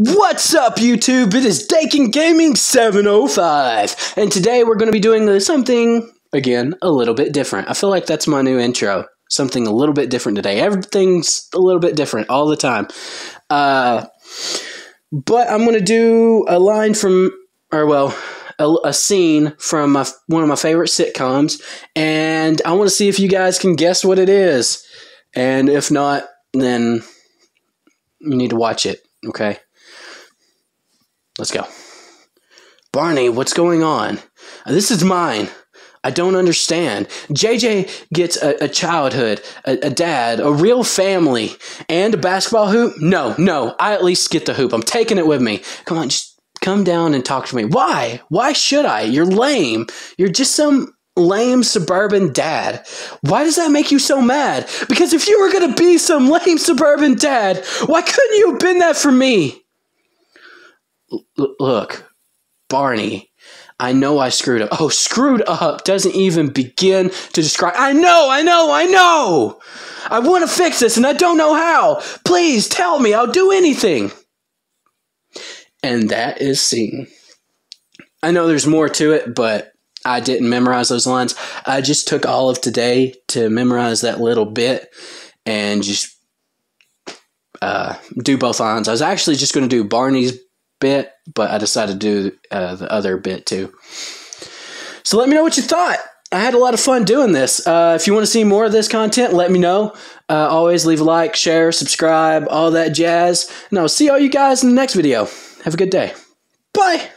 What's up, YouTube? It is Dakon Gaming 705, and today we're going to be doing something, again, a little bit different. I feel like that's my new intro. Something a little bit different today. Everything's a little bit different all the time. Uh, but I'm going to do a line from, or well, a, a scene from my, one of my favorite sitcoms, and I want to see if you guys can guess what it is. And if not, then you need to watch it, okay? Let's go. Barney, what's going on? Uh, this is mine. I don't understand. JJ gets a, a childhood, a, a, dad, a real family, and a basketball hoop? No, no. I at least get the hoop. I'm taking it with me. Come on, just come down and talk to me. Why? Why should I? You're lame. You're just some lame suburban dad. Why does that make you so mad? Because if you were going to be some lame suburban dad, why couldn't you have been that for me? Look, Barney, I know I screwed up. Oh, screwed up doesn't even begin to describe. I know, I know, I know. I want to fix this and I don't know how. Please tell me. I'll do anything. And that is scene. I know there's more to it, but I didn't memorize those lines. I just took all of today to memorize that little bit and just uh, do both lines. I was actually just going to do Barney's bit, but I decided to do uh, the other bit too. So let me know what you thought. I had a lot of fun doing this. Uh, if you want to see more of this content, let me know. Uh, always leave a like, share, subscribe, all that jazz. And I'll see all you guys in the next video. Have a good day. Bye.